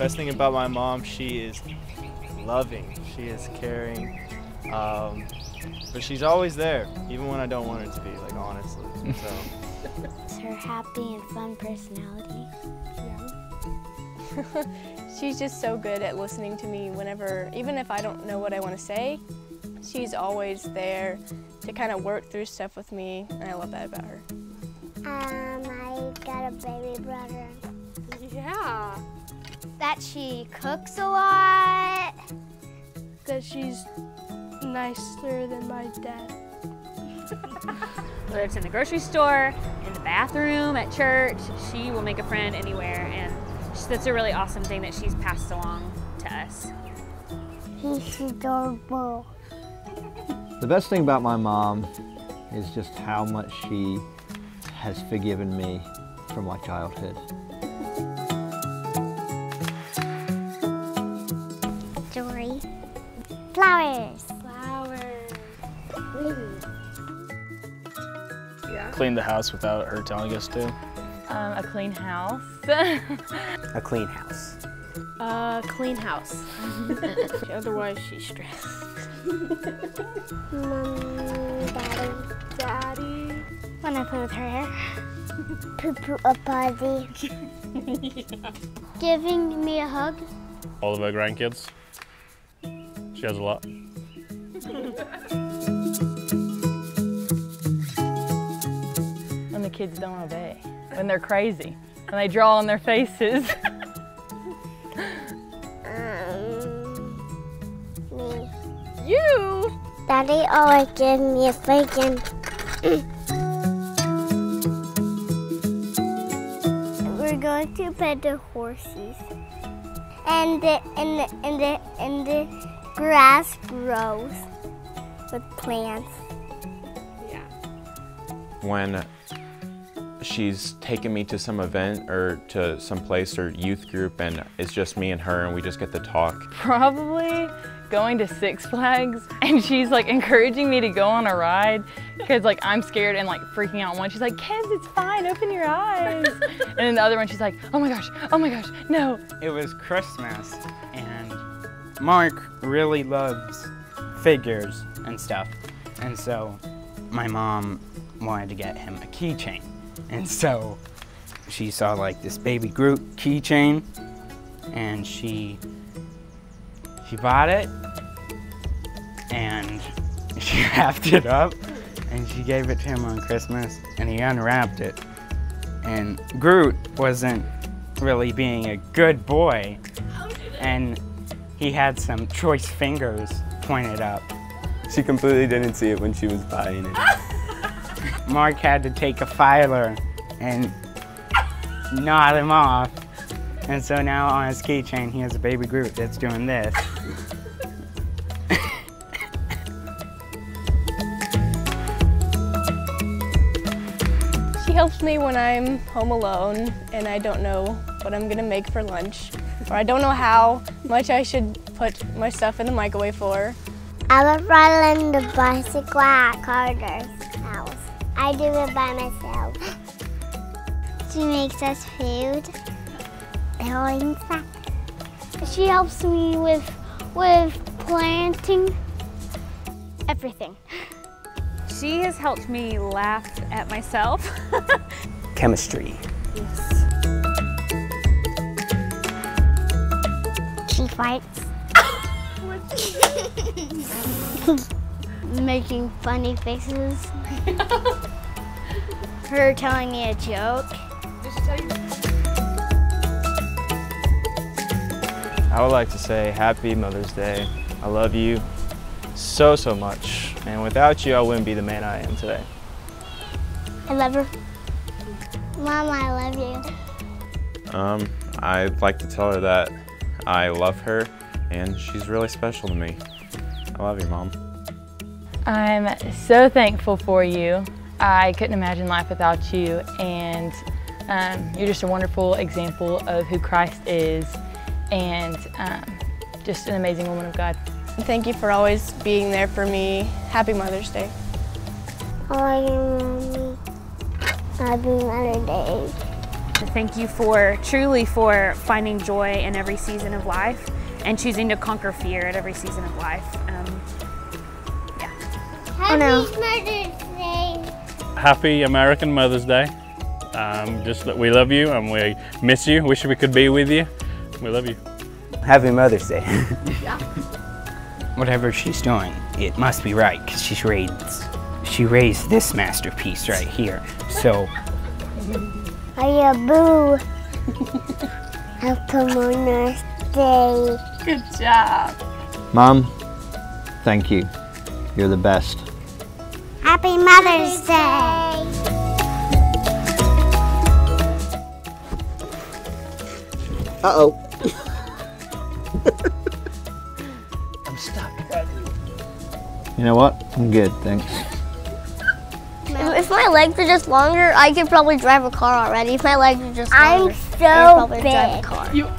Best thing about my mom, she is loving. She is caring. Um, but she's always there, even when I don't want her to be, like honestly. So. It's her happy and fun personality. Yeah. she's just so good at listening to me whenever, even if I don't know what I want to say, she's always there to kind of work through stuff with me, and I love that about her. Um, I got a baby brother. Yeah. That she cooks a lot. That she's nicer than my dad. Whether it's in the grocery store, in the bathroom, at church, she will make a friend anywhere, and that's a really awesome thing that she's passed along to us. He's adorable. The best thing about my mom is just how much she has forgiven me from my childhood. Flowers. Flowers. Yeah. Clean the house without her telling us to. Um, a clean house. a clean house. A uh, clean house. Otherwise, she's stressed. Mommy, daddy. Daddy. When I play with her hair. Poo poo a party. yeah. Giving me a hug. All of our grandkids. She has a lot. when the kids don't obey, when they're crazy, when they draw on their faces. um, me. You? Daddy always gives me a bacon. We're going to pet the horses. And the, and the, and the, and the grass grows with plants. Yeah. When she's taken me to some event or to some place or youth group and it's just me and her and we just get to talk. Probably going to Six Flags and she's like encouraging me to go on a ride because like I'm scared and like freaking out one. She's like, kids, it's fine, open your eyes. and then the other one, she's like, oh my gosh, oh my gosh, no. It was Christmas and Mark really loves figures and stuff. And so my mom wanted to get him a keychain. And so she saw like this baby Groot keychain and she she bought it and she wrapped it up and she gave it to him on Christmas and he unwrapped it. And Groot wasn't really being a good boy and he had some choice fingers pointed up. She completely didn't see it when she was buying it. Mark had to take a filer and nod him off. And so now on his keychain, he has a baby Groot that's doing this. Helps me when I'm home alone and I don't know what I'm gonna make for lunch. Or I don't know how much I should put my stuff in the microwave for. I was riding the bicycle at Carter's house. I do it by myself. She makes us food. She helps me with with planting everything. She has helped me laugh at myself. Chemistry. Yes. She fights. Making funny faces. Her telling me a joke. I would like to say happy Mother's Day. I love you so, so much. And without you, I wouldn't be the man I am today. I love her. Mom, I love you. Um, I'd like to tell her that I love her and she's really special to me. I love you, Mom. I'm so thankful for you. I couldn't imagine life without you, and um, you're just a wonderful example of who Christ is, and um, just an amazing woman of God. Thank you for always being there for me. Happy Mother's Day. I love you, Mommy. Happy Mother's Day. thank you for truly for finding joy in every season of life and choosing to conquer fear at every season of life. Um, Happy no. Mother's Day. Happy American Mother's Day. Um, just that we love you and we miss you. Wish we could be with you. We love you. Happy Mother's Day. Whatever she's doing, it must be right because she's raised, she raised this masterpiece right here. So Hiya, boo. Happy Mother's Day. Good job. Mom, thank you. You're the best. Happy Mother's Day. Uh-oh. You know what? I'm good, thanks. If my legs are just longer, I could probably drive a car already. If my legs are just I'm longer, I could so probably drive a car. You